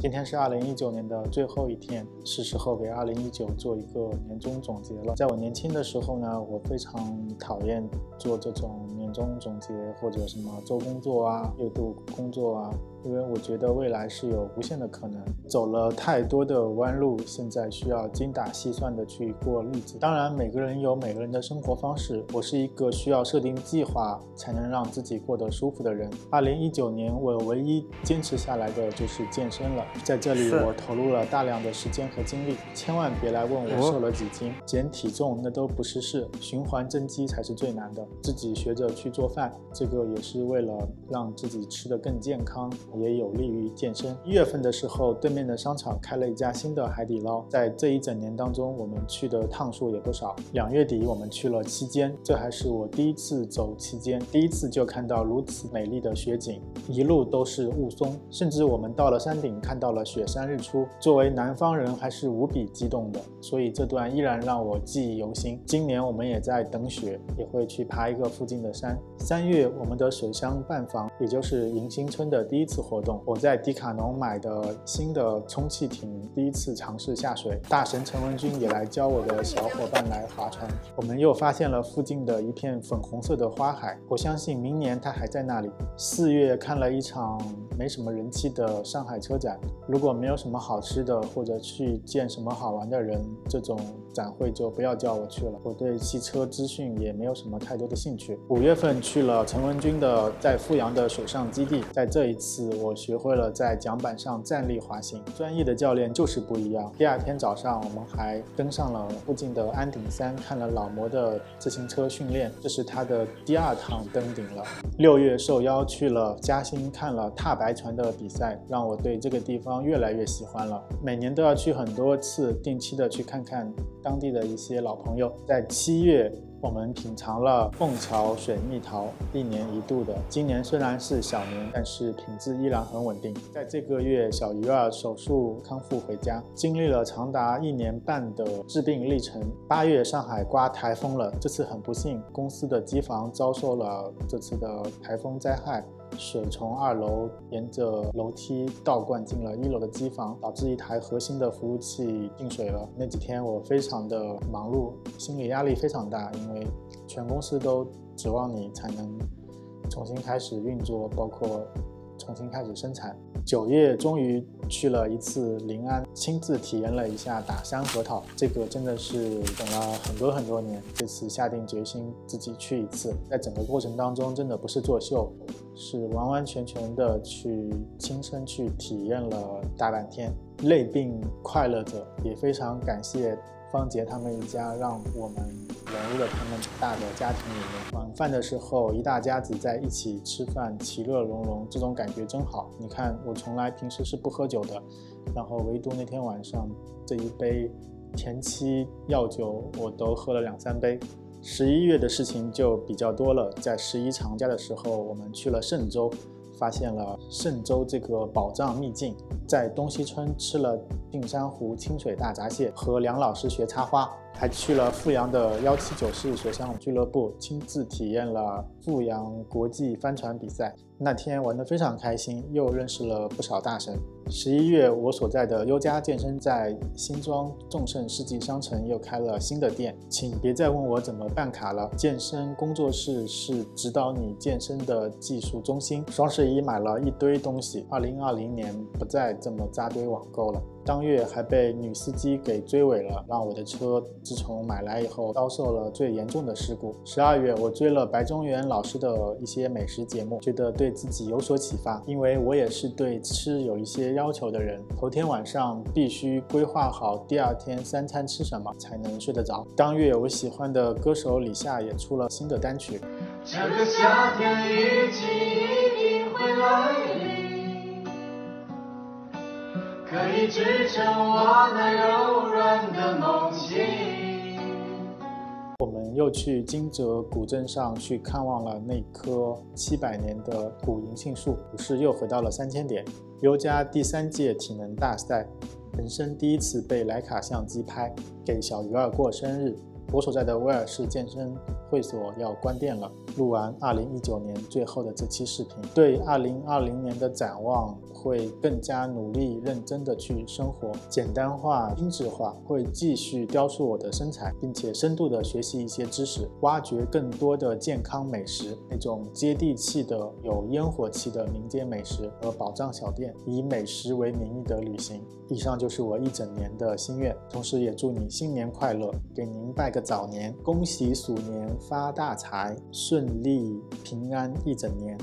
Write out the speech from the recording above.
今天是二零一九年的最后一天，是时候给二零一九做一个年终总结了。在我年轻的时候呢，我非常讨厌做这种年终总结或者什么周工作啊、月度工作啊。因为我觉得未来是有无限的可能，走了太多的弯路，现在需要精打细算的去过日子。当然，每个人有每个人的生活方式，我是一个需要设定计划才能让自己过得舒服的人。二零一九年，我唯一坚持下来的就是健身了，在这里我投入了大量的时间和精力。千万别来问我瘦了几斤，减体重那都不是事，循环增肌才是最难的。自己学着去做饭，这个也是为了让自己吃得更健康。也有利于健身。一月份的时候，对面的商场开了一家新的海底捞，在这一整年当中，我们去的趟数也不少。两月底，我们去了期间，这还是我第一次走期间，第一次就看到如此美丽的雪景，一路都是雾凇，甚至我们到了山顶，看到了雪山日出。作为南方人，还是无比激动的，所以这段依然让我记忆犹新。今年我们也在等雪，也会去爬一个附近的山。三月，我们的水乡办房，也就是迎新村的第一次。活动，我在迪卡侬买的新的充气艇，第一次尝试下水。大神陈文军也来教我的小伙伴来划船。我们又发现了附近的一片粉红色的花海，我相信明年它还在那里。四月看了一场没什么人气的上海车展，如果没有什么好吃的或者去见什么好玩的人，这种展会就不要叫我去了。我对汽车资讯也没有什么太多的兴趣。五月份去了陈文军的在富阳的水上基地，在这一次。我学会了在桨板上站立滑行，专业的教练就是不一样。第二天早上，我们还登上了附近的安顶山，看了老摩的自行车训练，这是他的第二趟登顶了。六月受邀去了嘉兴，看了踏白船的比赛，让我对这个地方越来越喜欢了。每年都要去很多次，定期的去看看当地的一些老朋友。在七月。我们品尝了凤桥水蜜桃，一年一度的。今年虽然是小年，但是品质依然很稳定。在这个月，小鱼儿手术康复回家，经历了长达一年半的治病历程。八月，上海刮台风了，这次很不幸，公司的机房遭受了这次的台风灾害。水从二楼沿着楼梯倒灌进了一楼的机房，导致一台核心的服务器进水了。那几天我非常的忙碌，心理压力非常大，因为全公司都指望你才能重新开始运作，包括重新开始生产。九月终于去了一次临安，亲自体验了一下打山核桃，这个真的是等了很多很多年，这次下定决心自己去一次。在整个过程当中，真的不是作秀，是完完全全的去亲身去体验了大半天，累并快乐着，也非常感谢。方杰他们一家让我们融入了他们大的家庭里面。晚饭的时候，一大家子在一起吃饭，其乐融融，这种感觉真好。你看，我从来平时是不喝酒的，然后唯独那天晚上这一杯田七药酒，我都喝了两三杯。十一月的事情就比较多了，在十一长假的时候，我们去了嵊州。发现了嵊州这个宝藏秘境，在东西村吃了定山湖清水大闸蟹，和梁老师学插花，还去了富阳的幺七九式水上俱乐部，亲自体验了富阳国际帆船比赛。那天玩得非常开心，又认识了不少大神。十一月，我所在的优家健身在新庄众盛世纪商城又开了新的店，请别再问我怎么办卡了。健身工作室是指导你健身的技术中心。双十一买了一堆东西，二零二零年不再这么扎堆网购了。当月还被女司机给追尾了，让我的车自从买来以后遭受了最严重的事故。十二月，我追了白中原老师的一些美食节目，觉得对自己有所启发，因为我也是对吃有一些要求的人。头天晚上必须规划好第二天三餐吃什么，才能睡得着。当月，我喜欢的歌手李夏也出了新的单曲。这个夏天雨季一定会来临。可以支撑我那柔软的梦境。我们又去金泽古镇上去看望了那棵七百年的古银杏树，股市又回到了三千点。优加第三届体能大赛，人生第一次被徕卡相机拍，给小鱼儿过生日。我所在的威尔士健身会所要关店了。录完二零一九年最后的这期视频，对二零二零年的展望会更加努力、认真的去生活，简单化、精致化，会继续雕塑我的身材，并且深度的学习一些知识，挖掘更多的健康美食，那种接地气的、有烟火气的民间美食和宝藏小店，以美食为名义的旅行。以上就是我一整年的心愿，同时也祝你新年快乐，给您拜个早年，恭喜鼠年发大财，顺利平安一整年。